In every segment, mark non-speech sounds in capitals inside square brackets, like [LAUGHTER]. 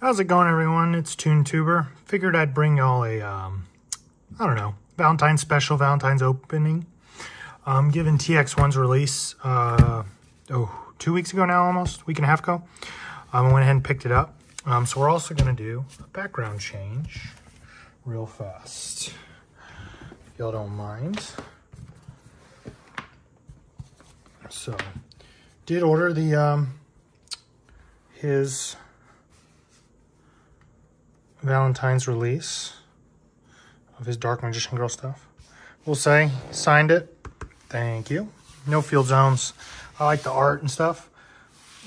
How's it going, everyone? It's TuneTuber. Figured I'd bring y'all a, um, I don't know, Valentine's special, Valentine's opening. Um, given TX1's release, uh, oh, two weeks ago now almost, week and a half ago. Um, I went ahead and picked it up. Um, so we're also going to do a background change real fast. Y'all don't mind. So, did order the, um, his Valentine's release of his Dark Magician Girl stuff. We'll say, signed it. Thank you. No field zones. I like the art and stuff.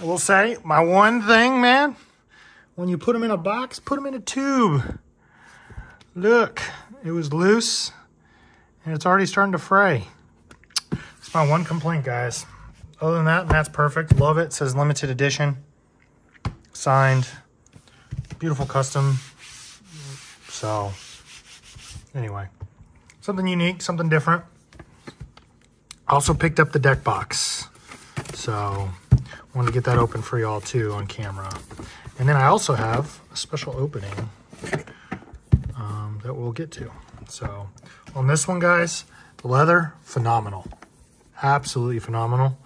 I will say, my one thing, man, when you put them in a box, put them in a tube. Look, it was loose, and it's already starting to fray. It's my one complaint, guys. Other than that, that's perfect. Love it. it says limited edition. Signed. Beautiful custom so, anyway, something unique, something different. Also picked up the deck box. So, wanted to get that open for y'all too on camera. And then I also have a special opening um, that we'll get to. So, on this one, guys, the leather, phenomenal. Absolutely phenomenal.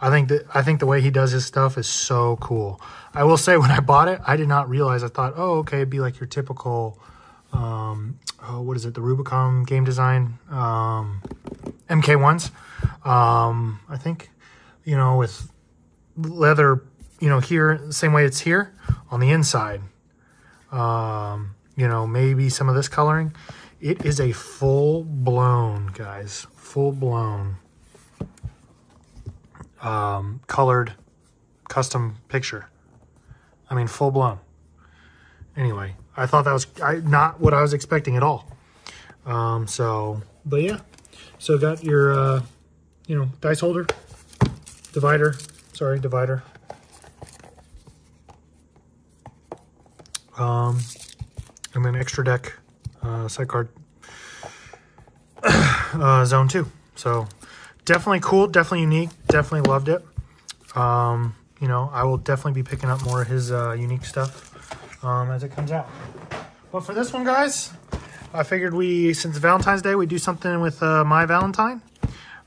I think that I think the way he does his stuff is so cool. I will say [LAUGHS] when I bought it, I did not realize. I thought, oh, okay, it'd be like your typical um, oh, what is it? The Rubicon game design, um, MK1s. Um, I think, you know, with leather, you know, here, same way it's here on the inside. Um, you know, maybe some of this coloring. It is a full blown, guys, full blown, um, colored custom picture. I mean, full blown. Anyway, I thought that was I, not what I was expecting at all. Um, so, but yeah. So got your, uh, you know, dice holder, divider, sorry, divider. Um, and then extra deck, uh, side card, [COUGHS] uh, zone two. So definitely cool, definitely unique, definitely loved it. Um, you know, I will definitely be picking up more of his, uh, unique stuff um, as it comes out. But for this one, guys, I figured we, since Valentine's Day, we do something with uh, Mai Valentine.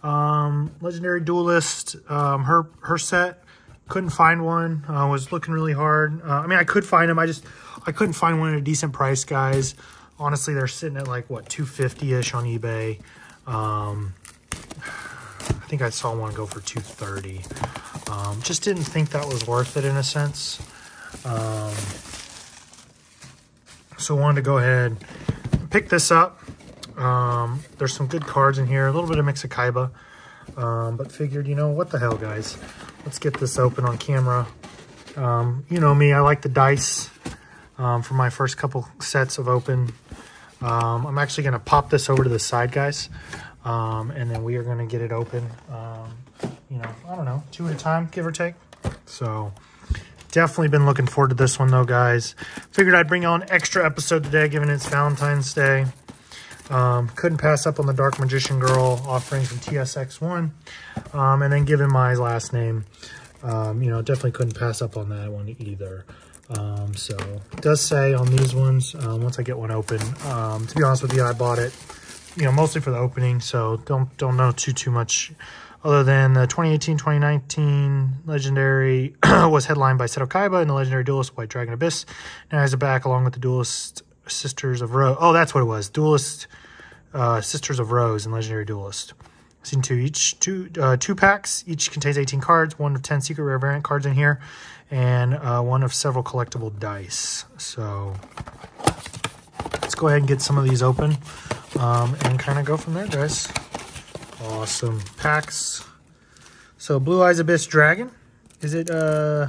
Um, Legendary Duelist, um, her her set. Couldn't find one. Uh, was looking really hard. Uh, I mean, I could find them. I just I couldn't find one at a decent price, guys. Honestly, they're sitting at like what 250-ish on eBay. Um, I think I saw one go for 230. Um, just didn't think that was worth it in a sense. Um, so wanted to go ahead and pick this up. Um, there's some good cards in here, a little bit of Mixakaiba, um, but figured, you know, what the hell, guys? Let's get this open on camera. Um, you know me, I like the dice um, for my first couple sets of open. Um, I'm actually going to pop this over to the side, guys, um, and then we are going to get it open, you know, I don't know, two at a time, give or take. So Definitely been looking forward to this one, though, guys. Figured I'd bring on extra episode today, given it's Valentine's Day. Um, couldn't pass up on the Dark Magician Girl offering from TSX1. Um, and then given my last name, um, you know, definitely couldn't pass up on that one either. Um, so, does say on these ones, uh, once I get one open, um, to be honest with you, I bought it, you know, mostly for the opening, so don't, don't know too, too much other than the 2018-2019 Legendary [CLEARS THROAT] was headlined by Seto Kaiba and the Legendary Duelist White Dragon Abyss. Now he's back along with the Duelist Sisters of Rose. Oh, that's what it was. Duelist uh, Sisters of Rose and Legendary Duelist. Seen two each two uh, two packs. Each contains 18 cards. One of 10 secret rare variant cards in here, and uh, one of several collectible dice. So go ahead and get some of these open um, and kind of go from there, guys. Awesome. Packs. So Blue Eyes Abyss Dragon. Is it, uh,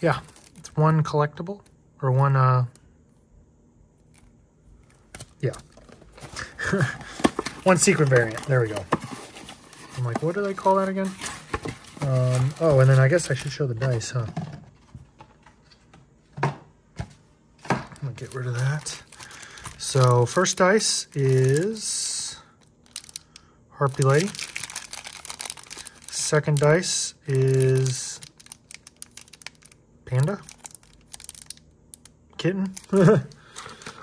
yeah, it's one collectible or one, uh, yeah. [LAUGHS] one secret variant. There we go. I'm like, what do they call that again? Um, oh, and then I guess I should show the dice, huh? Gonna get rid of that. So first dice is Harpy Lady. Second dice is Panda. kitten. [LAUGHS]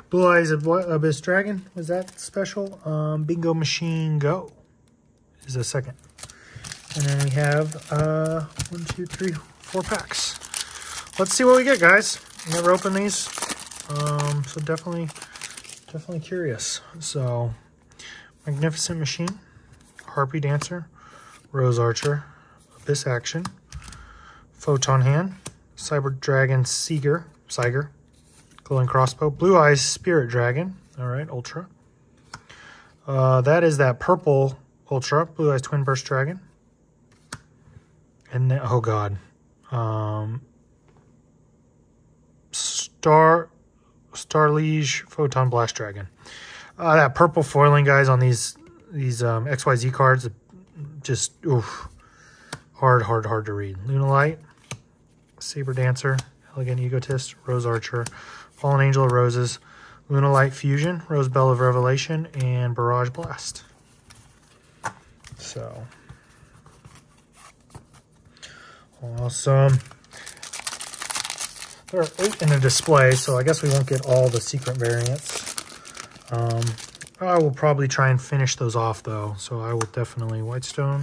Blue Eyes of Abyss Dragon, was that special? Um, Bingo Machine Go is the second. And then we have uh, one, two, three, four packs. Let's see what we get, guys. Never open these, um, so definitely, definitely curious. So, Magnificent Machine, Harpy Dancer, Rose Archer, Abyss Action, Photon Hand, Cyber Dragon Seeger, Siger, Glowing Crossbow, Blue Eyes Spirit Dragon, all right, Ultra. Uh, that is that purple Ultra, Blue Eyes Twin Burst Dragon. And then, oh god, um, Star, Starliege Photon Blast Dragon. Uh, that purple foiling, guys, on these these um, XYZ cards, just, oof, hard, hard, hard to read. Lunalight, Saber Dancer, Elegant Egotist, Rose Archer, Fallen Angel of Roses, Lunalight Fusion, Rose Bell of Revelation, and Barrage Blast. So, awesome. There are eight in the display, so I guess we won't get all the secret variants. Um, I will probably try and finish those off, though. So I will definitely Whitestone,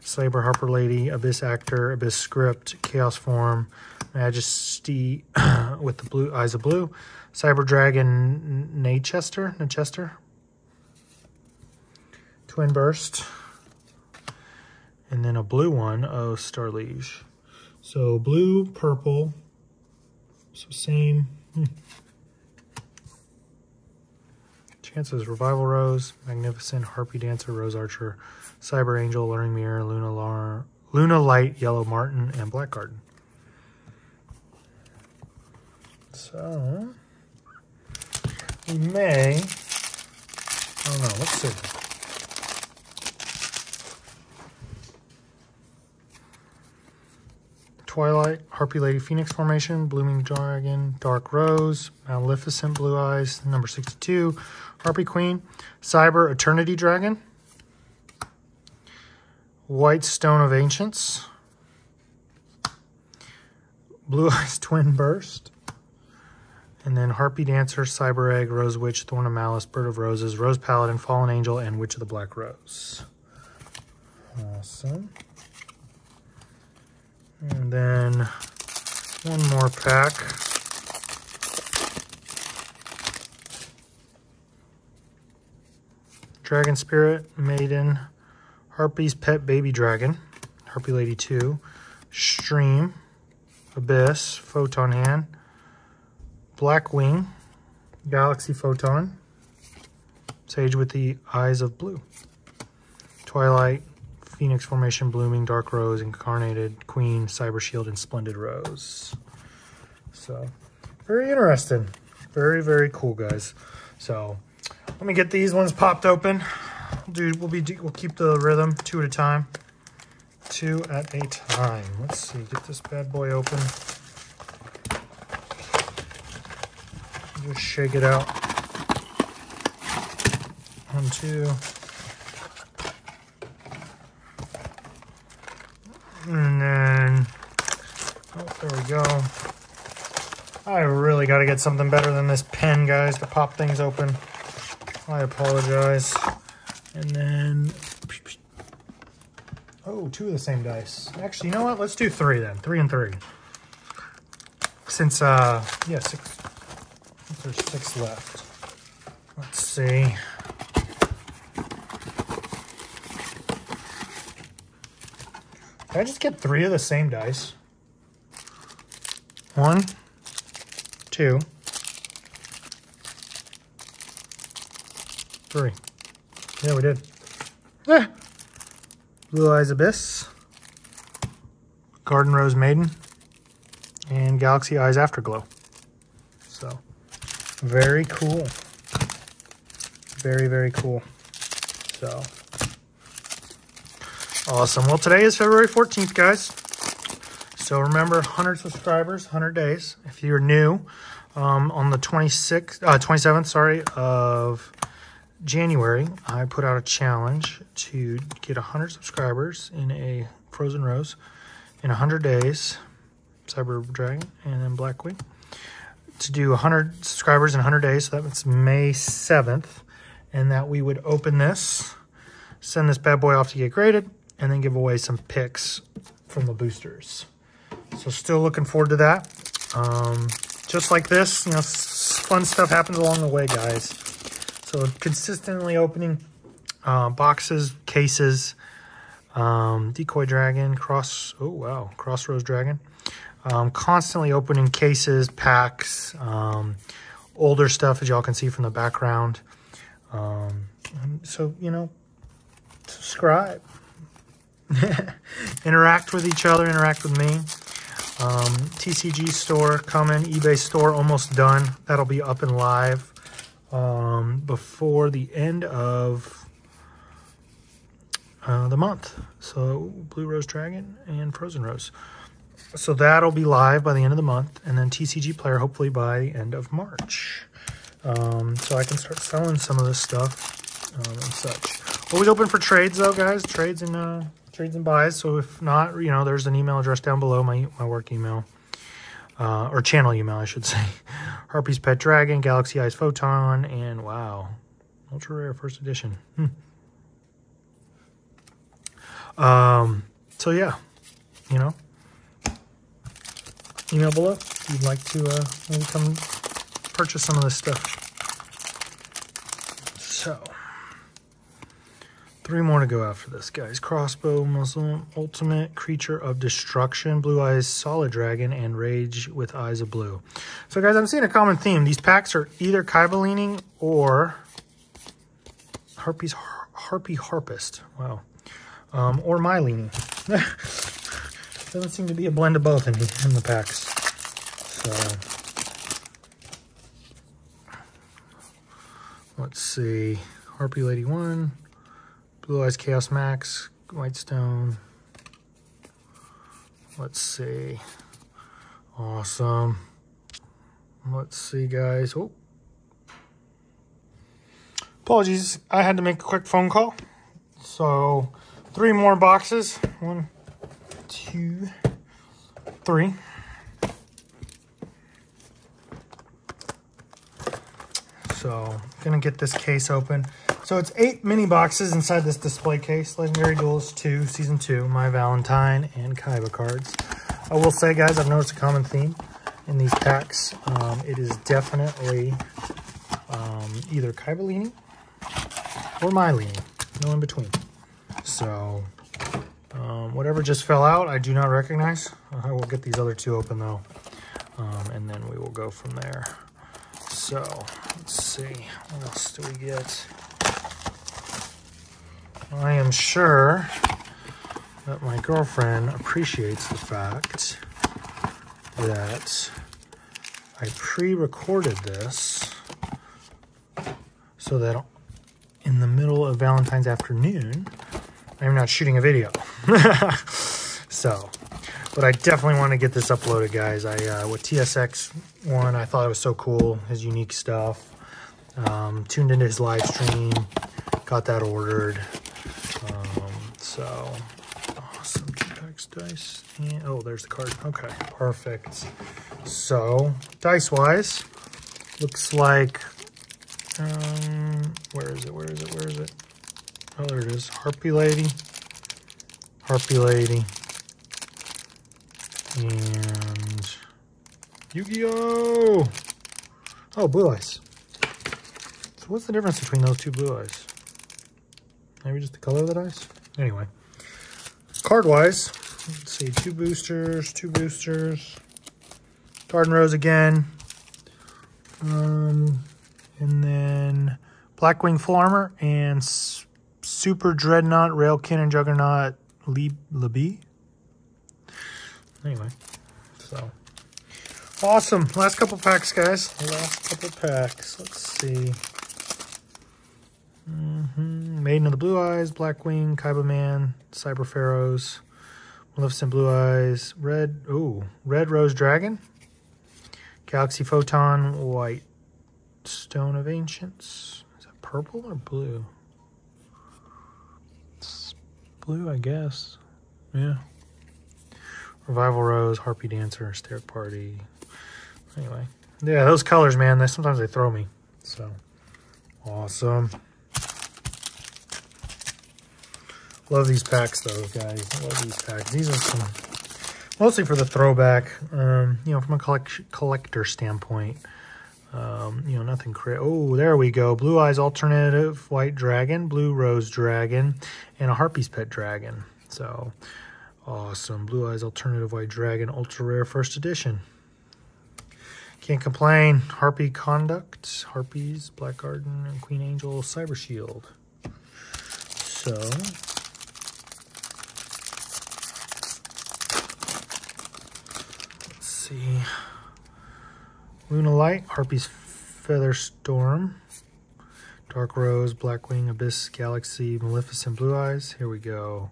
Saber Harper Lady, Abyss Actor, Abyss Script, Chaos Form, Majesty [CLEARS THROAT] with the blue eyes of blue, Cyber Dragon Nachester, Nachester, Twin Burst, and then a blue one of Starliege. So blue, purple, so same. Hmm. Chances, Revival Rose, Magnificent, Harpy Dancer, Rose Archer, Cyber Angel, Learning Mirror, Luna, Lar Luna Light, Yellow Martin, and Black Garden. So, we may, I don't know, let's see. Twilight, Harpy Lady Phoenix Formation, Blooming Dragon, Dark Rose, Maleficent Blue Eyes, number 62, Harpy Queen, Cyber Eternity Dragon, White Stone of Ancients, Blue [LAUGHS] Eyes Twin Burst, and then Harpy Dancer, Cyber Egg, Rose Witch, Thorn of Malice, Bird of Roses, Rose Paladin, Fallen Angel, and Witch of the Black Rose. Awesome. And then one more pack. Dragon Spirit, Maiden, Harpy's Pet Baby Dragon, Harpy Lady 2, Stream, Abyss, Photon Hand, Black Wing, Galaxy Photon, Sage with the Eyes of Blue, Twilight, Phoenix Formation, Blooming, Dark Rose, Incarnated, Queen, Cyber Shield, and Splendid Rose. So, very interesting. Very, very cool, guys. So, let me get these ones popped open. Dude, we'll be we'll keep the rhythm two at a time. Two at a time. Let's see. Get this bad boy open. Just shake it out. One, two. And then, oh, there we go. I really got to get something better than this pen, guys, to pop things open. I apologize. And then, oh, two of the same dice. Actually, you know what? Let's do three then. Three and three. Since, uh, yeah, six. There's six left. Let's see. I just get three of the same dice? One, two, three. Yeah, we did. Eh. Blue Eyes Abyss, Garden Rose Maiden, and Galaxy Eyes Afterglow. So, very cool. Very, very cool. So, Awesome. Well, today is February 14th, guys. So remember, 100 subscribers, 100 days. If you're new, um, on the 26th, uh, 27th, sorry, of January, I put out a challenge to get 100 subscribers in a Frozen Rose in 100 days, Cyber Dragon, and then Black Queen. to do 100 subscribers in 100 days. So that's May 7th. And that we would open this, send this bad boy off to get graded, and then give away some picks from the boosters. So still looking forward to that. Um, just like this, you know, fun stuff happens along the way, guys. So consistently opening uh, boxes, cases, um, decoy dragon, cross, oh wow, crossroads dragon. Um, constantly opening cases, packs, um, older stuff as y'all can see from the background. Um, so, you know, subscribe. [LAUGHS] interact with each other, interact with me. Um, TCG store coming, eBay store almost done. That'll be up and live um, before the end of uh, the month. So Blue Rose Dragon and Frozen Rose. So that'll be live by the end of the month, and then TCG Player hopefully by the end of March. Um, so I can start selling some of this stuff um, and such. Always open for trades though, guys. Trades and uh, trades and buys. So if not, you know, there's an email address down below, my, my work email. Uh, or channel email, I should [LAUGHS] say. Harpy's Pet Dragon, Galaxy Eyes Photon, and wow, ultra rare first edition. Hmm. Um, so yeah, you know, email below if you'd like to uh, maybe come purchase some of this stuff. So. Three more to go after this, guys. Crossbow, Muslim, Ultimate, Creature of Destruction, Blue Eyes, Solid Dragon, and Rage with Eyes of Blue. So, guys, I'm seeing a common theme. These packs are either Kaiba leaning or Harpy's Harpy Harpist. Wow. Um, or Mai leaning. [LAUGHS] Doesn't seem to be a blend of both in, in the packs. So, let's see. Harpy Lady 1. Blue Eyes Chaos Max, Whitestone. Let's see. Awesome. Let's see, guys. Oh. Apologies, I had to make a quick phone call. So, three more boxes. One, two, three. So, gonna get this case open. So it's eight mini boxes inside this display case. Legendary Duels 2, Season 2, Mai Valentine, and Kaiba cards. I will say, guys, I've noticed a common theme in these packs. Um, it is definitely um, either Kaiba leaning or Mai leaning. No in between. So, um, whatever just fell out, I do not recognize. I will get these other two open, though. Um, and then we will go from there. So, let's see. What else do we get? I am sure that my girlfriend appreciates the fact that I pre-recorded this so that in the middle of Valentine's afternoon, I'm not shooting a video. [LAUGHS] so, but I definitely want to get this uploaded, guys. I uh, With TSX one, I thought it was so cool, his unique stuff. Um, tuned into his live stream, got that ordered. So, awesome. Apex dice. And, oh, there's the card. Okay, perfect. So, dice-wise, looks like, um, where is it, where is it, where is it? Oh, there it is. Harpy Lady. Harpy Lady. And Yu-Gi-Oh! Oh, blue eyes. So what's the difference between those two blue eyes? Maybe just the color of the dice? Anyway, card-wise, let's see, two boosters, two boosters, Garden Rose again, um, and then Blackwing Full Armor and Super Dreadnought, Railkin, and Juggernaut Liebe. Anyway, so awesome. Last couple packs, guys. Last couple packs. Let's see. Maiden of the Blue Eyes, Black Blackwing, Kaiba Man, Cyber Pharaohs, Maleficent Blue Eyes, Red, ooh, Red Rose Dragon, Galaxy Photon, White Stone of Ancients. Is that purple or blue? It's blue, I guess. Yeah. Revival Rose, Harpy Dancer, Stair Party. Anyway, yeah, those colors, man, they sometimes they throw me. So awesome. Love these packs though, guys. Love these packs. These are some mostly for the throwback. Um, you know, from a collect collector standpoint. Um, you know, nothing crazy. Oh, there we go. Blue Eyes Alternative White Dragon, Blue Rose Dragon, and a Harpy's Pet Dragon. So, awesome. Blue Eyes Alternative White Dragon, Ultra Rare First Edition. Can't complain. Harpy Conduct, Harpies, Black Garden, and Queen Angel Cyber Shield. So, let's see. Luna Light, Harpy's Feather Storm, Dark Rose, Blackwing, Abyss, Galaxy, Maleficent, Blue Eyes. Here we go.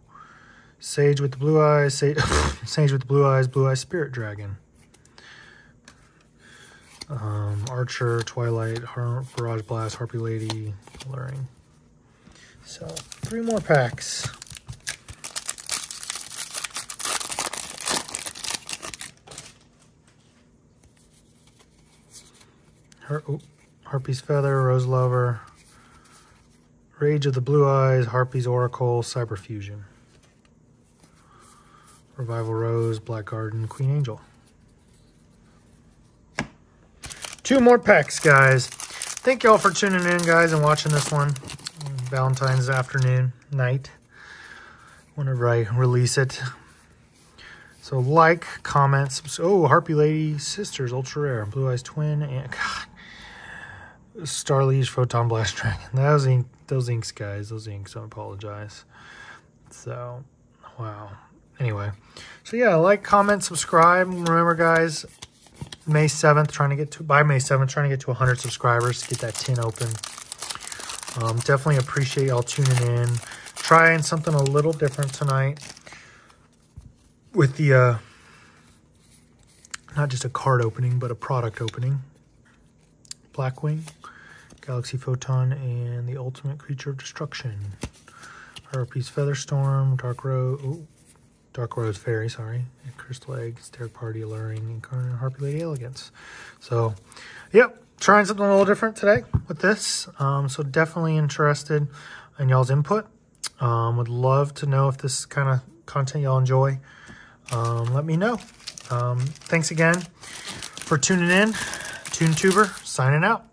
Sage with the Blue Eyes, Sage, [LAUGHS] Sage with the Blue Eyes, Blue Eyes Spirit Dragon. Um, Archer, Twilight, Har Barrage Blast, Harpy Lady, Luring. So, three more packs. Oh, Harpy's Feather, Rose Lover, Rage of the Blue Eyes, Harpy's Oracle, Cyber Fusion. Revival Rose, Black Garden, Queen Angel. Two more packs, guys. Thank you all for tuning in, guys, and watching this one. Valentine's afternoon, night, whenever I release it. So like, comment, oh, Harpy Lady Sisters, Ultra Rare, Blue Eyes Twin, and God, Starliege Photon Blast Dragon. [LAUGHS] Those ink, those inks, guys. Those inks. Don't apologize. So, wow. Anyway, so yeah, like, comment, subscribe. Remember, guys, May 7th, trying to get to, by May 7th, trying to get to 100 subscribers to get that tin open. Um, definitely appreciate y'all tuning in. Trying something a little different tonight with the, uh, not just a card opening, but a product opening. Blackwing, Galaxy Photon, and the Ultimate Creature of Destruction. Harpy's Featherstorm, Dark Rose, Dark Rose Fairy, sorry, and Crystal Egg, Stair Party, Alluring, Incarnate, Harpy Lady Elegance. So, yep, trying something a little different today with this. Um, so definitely interested in y'all's input. Um, would love to know if this kind of content y'all enjoy. Um, let me know. Um, thanks again for tuning in. TuneTuber signing out.